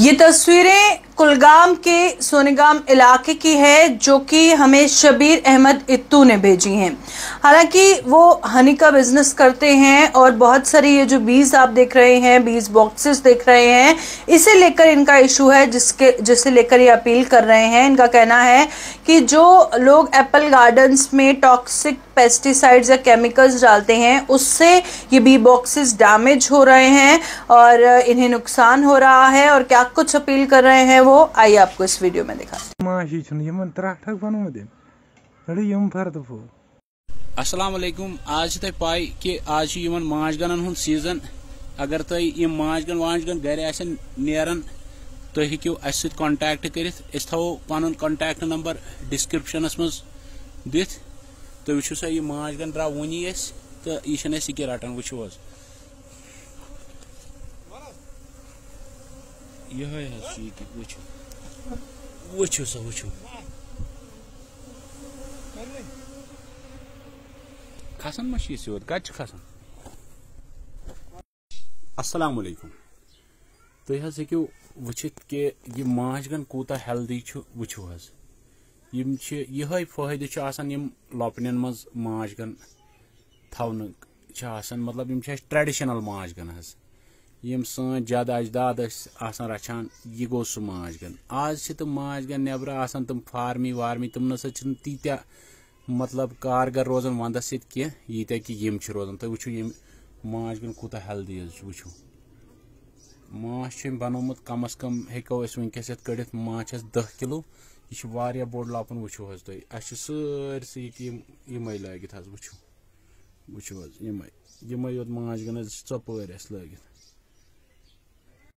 ये तस्वीरें कुलगाम के सोनेगाम इलाके की है, जो कि हमें शबीर अहमद इत्तू ने भेजी हैं। हालाँकि वो हनी का बिज़नेस करते हैं और बहुत सारी ये जो बीज आप देख रहे हैं बीज बॉक्सेस देख रहे हैं, इसे लेकर इनका इशू है, जिसके, जिसे लेकर ये अपील कर रहे हैं। इनका कहना है कि जो लोग एप्पल गार्डन्स में टॉक्सिक पेस्टिसाइड्स या केमिकल्स डालते हैं, उससे ये बी बॉक्सेस डैमेज हो रहे हैं और इन्हें नुकसान हो रहा है और क्या कुछ अपील कर रहे हैं वो आइए आपको इस वीडियो में दिखा फो। अस्सलाम वालेकुम आज तक पाई कि आज यमन माछगनन हुन सीज़न। अगर तुम यम माछगन वाछगन घर आसन नेरन तुम हेकू अस कॉन्टैक्ट अस थो पन कॉन्टैक्ट नंबर डिस्क्रिप्शनस मज दिथ तुम वो सा यह माछगन द्राव वनी तो यह रटान वो यह वो सा, वो खसन मा सिवत कत खसन अस्सलाम वालेकुम तुम हेकू वचित कि यह माछगन कूता हेल्दी वो यम यह फ़ायदे लपन मज माछगन थवन मतलब ट्रेडिशनल माछगन हज यम सन जद अजदाद रचान यह गो सह माछगन आज तम माछगन नबर आसान तम फार्मी वार्मी तम नसा तीत्या मतलब कारगर रोजान वंदस कह यीत्या कि यम रोजान तुम वो यम माछगन कूत हेल्दी वो माछ बनोमुत कम अज कम हेको वनकस कड़ित माछ दह किलो यह बोड़ लपन वो तुम अस सरसे यमे वो वो यमे यमे योत माछगन चपर लगित